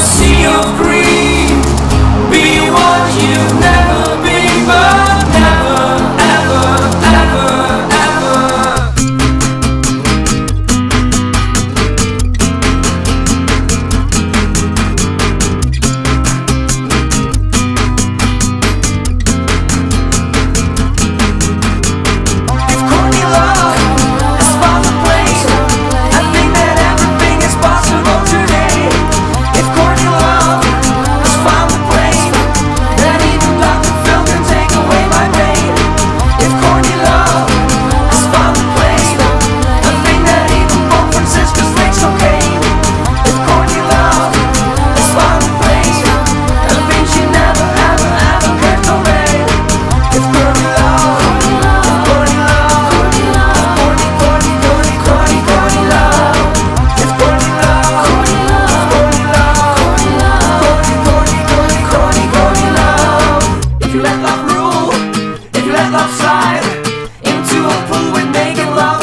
see you up, who we making love.